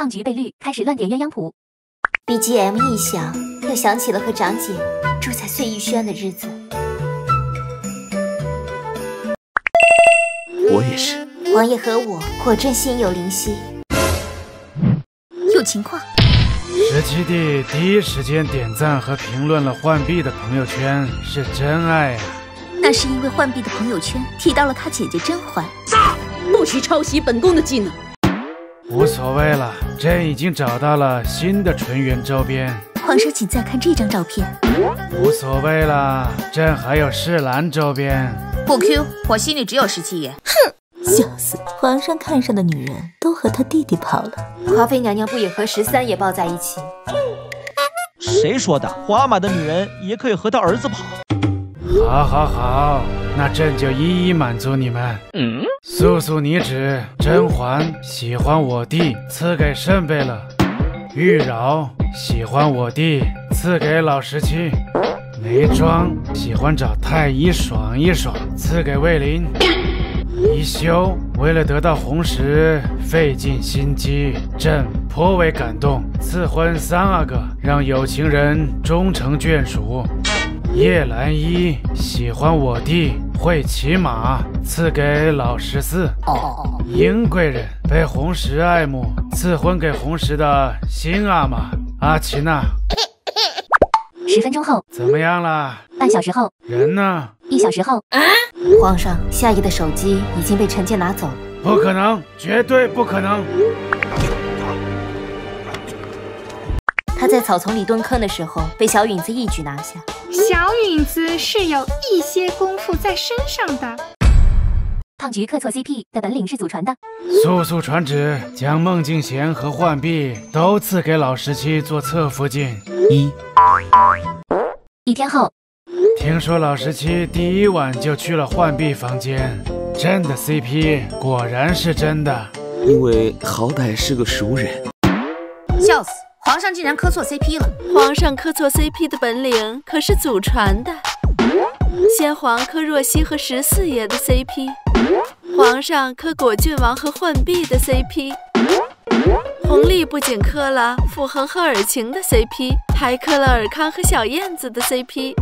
胖菊被绿，开始乱点鸳鸯谱。BGM 一响，又想起了和长姐住在碎玉轩的日子。我也是。王爷和我果真心有灵犀。有情况。十七弟第一时间点赞和评论了浣碧的朋友圈，是真爱啊！那是因为浣碧的朋友圈提到了他姐姐甄嬛。杀不许抄袭本宫的技能。无所谓了，朕已经找到了新的纯元周边。皇上，请再看这张照片。无所谓了，朕还有世兰周边。不 Q，我心里只有十七爷。哼，笑死！皇上看上的女人都和他弟弟跑了。华妃娘娘不也和十三爷抱在一起？谁说的？皇阿玛的女人也可以和他儿子跑。好，好，好，那朕就一一满足你们。嗯，素素，你指甄嬛喜欢我弟，赐给慎贝勒；玉娆喜欢我弟，赐给老十七；眉庄喜欢找太医爽一爽，赐给魏林；宜修为了得到红石费尽心机，朕颇为感动，赐婚三阿哥，让有情人终成眷属。叶澜依喜欢我弟，会骑马，赐给老十四。哦，英贵人被红石爱慕，赐婚给红石的新阿玛阿奇娜。十分钟后，怎么样了？半小时后，人呢？一小时后。啊！皇上，夏夜的手机已经被臣妾拿走了。不可能，绝对不可能。他在草丛里蹲坑的时候，被小允子一举拿下。小允子是有一些功夫在身上的。胖菊客错 CP 的本领是祖传的。速速传旨，将孟静娴和浣碧都赐给老十七做侧福晋。一。一天后，听说老十七第一晚就去了浣碧房间，朕的 CP 果然是真的。因为好歹是个熟人。笑死！皇上竟然磕错 CP 了！皇上磕错 CP 的本领可是祖传的。先皇磕若曦和十四爷的 CP，皇上磕果郡王和浣碧的 CP。弘历不仅磕了傅恒和尔晴的 CP，还磕了尔康和小燕子的 CP。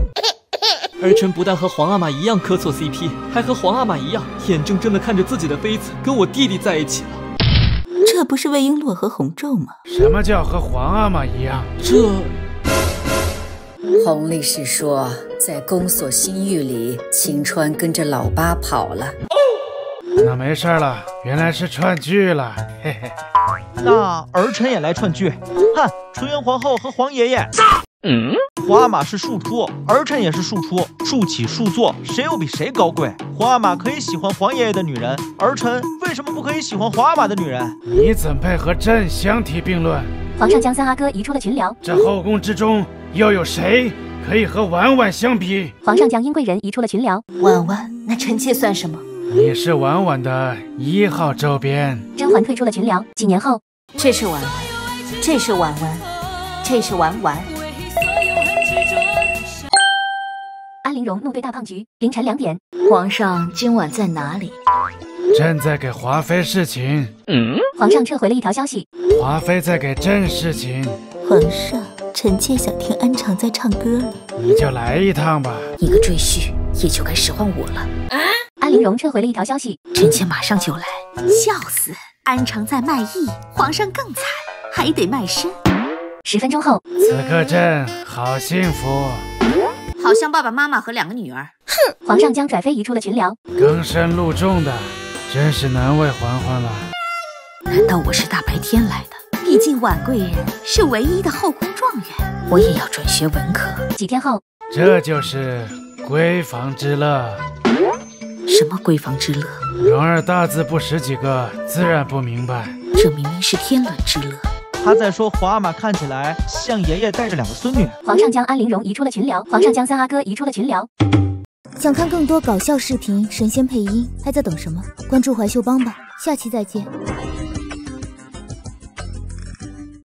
儿臣不但和皇阿玛一样磕错 CP，还和皇阿玛一样，眼睁睁地看着自己的妃子跟我弟弟在一起了。这不是魏璎珞和红皱吗？什么叫和皇阿玛一样？这弘历是说，在宫锁心玉里，晴川跟着老八跑了。那没事了，原来是串剧了，嘿嘿。那儿臣也来串剧。哼，纯元皇后和皇爷爷。嗯，皇阿玛是庶出，儿臣也是庶出，庶起庶坐，谁又比谁高贵？皇阿玛可以喜欢皇爷爷的女人，儿臣为什么不可以喜欢皇阿玛的女人？你怎配和朕相提并论？皇上将三阿哥移出了群聊，这后宫之中又有谁可以和婉婉相比？皇上将殷贵人移出了群聊，婉婉，那臣妾算什么？你是婉婉的一号周边。甄嬛退出了群聊，几年后，这是婉婉，这是婉婉，这是婉婉。安陵容怒对大胖菊。凌晨两点，皇上今晚在哪里？朕在给华妃侍寝。嗯，皇上撤回了一条消息。华妃在给朕侍寝。皇上，臣妾想听安常在唱歌了。你就来一趟吧。一个赘婿也就该使唤我了。啊！安陵容撤回了一条消息。臣妾马上就来。笑死！安常在卖艺，皇上更惨，还得卖身。十分钟后，此刻朕好幸福。好像爸爸妈妈和两个女儿。哼！皇上将拽妃移出了群聊。更深露重的，真是难为嬛嬛了。难道我是大白天来的？毕竟婉贵人是唯一的后宫状元，我也要转学文科。几天后，这就是闺房之乐。什么闺房之乐？蓉儿大字不识几个，自然不明白。这明明是天伦之乐。他在说皇阿玛看起来像爷爷带着两个孙女。皇上将安陵容移出了群聊，皇上将三阿哥移出了群聊。想看更多搞笑视频、神仙配音，还在等什么？关注怀秀帮吧，下期再见。